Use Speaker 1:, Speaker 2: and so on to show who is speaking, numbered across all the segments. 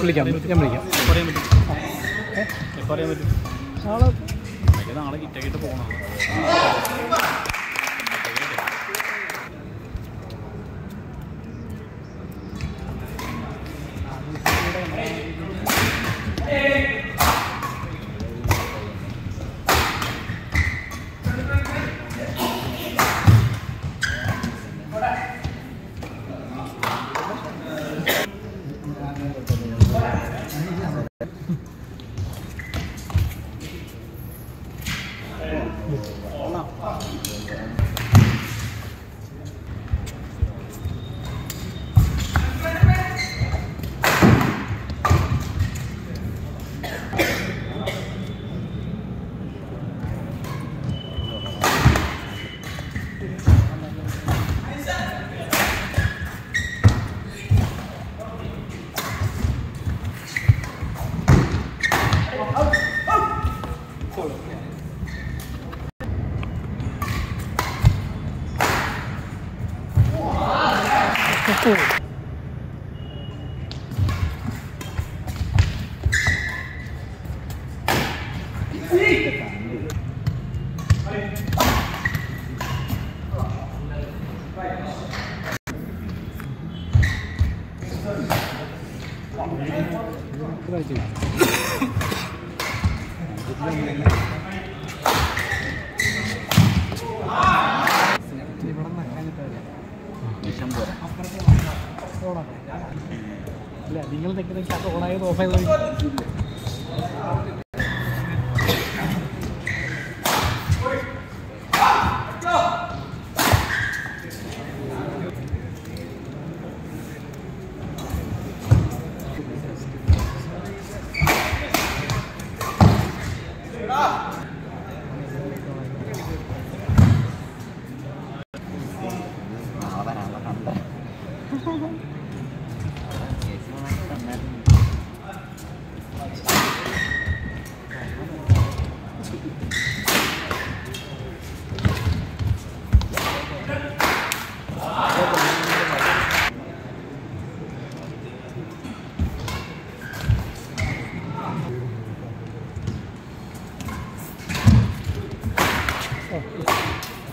Speaker 1: വിളിക്കാം ഞാൻ വിളിക്കാം.
Speaker 2: പറയാൻ പറ്റും. എപ്പോൾ അറിയാൻ പറ്റും
Speaker 1: നാളെ
Speaker 2: എനിക്ക് നാളെ കിറ്റാക്കിയിട്ട് പോകണം
Speaker 1: അല്ല നിങ്ങൾ നിൽക്കുന്ന ഓണായത് ഓഫായത്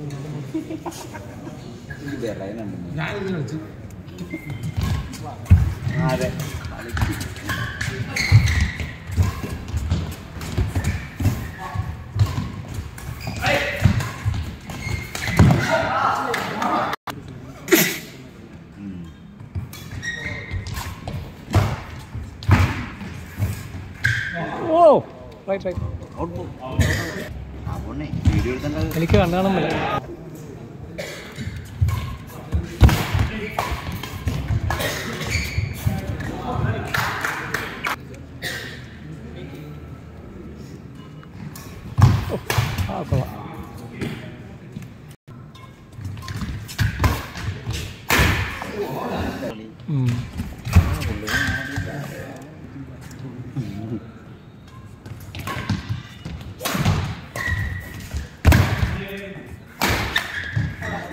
Speaker 1: എന്താട്ടോ ഈസിയല്ലേ അങ്ങനെ കല്യാണക്കോളാം
Speaker 3: അതെ
Speaker 1: ഓ റൈറ്റ് റൈറ്റ്
Speaker 3: അവനെ വീഡിയോ എടുക്കേണ്ടത്
Speaker 1: എനിക്ക് കണ്ണാണെന്നില്ല ഓ, ആ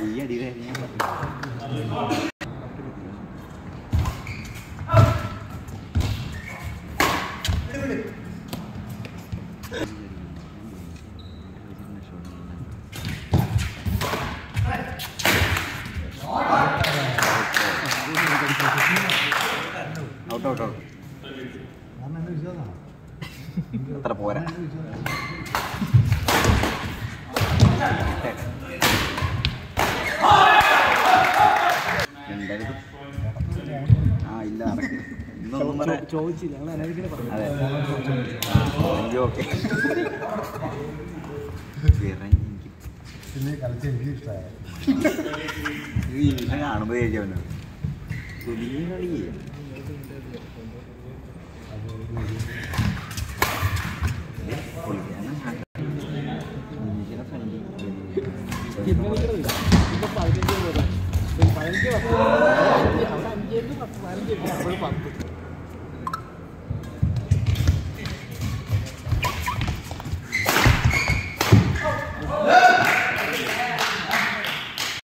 Speaker 3: ഈ അടി ഔട്ട് ഔട്ട് ഔട്ട് അത്ര പോരാ ഇന്നൊന്നും പറയാൻ
Speaker 1: ചോദിച്ചില്ല. ഞങ്ങൾ അനാദിക്കിനെ പറഞ്ഞു.
Speaker 3: അതെ. ഓക്കെ.
Speaker 4: പിന്നെ കളിച്ച് എനിക്ക് ഇഷ്ടമായി
Speaker 3: കാണുമ്പോൾ
Speaker 1: പതിനഞ്ച് പതിനഞ്ച്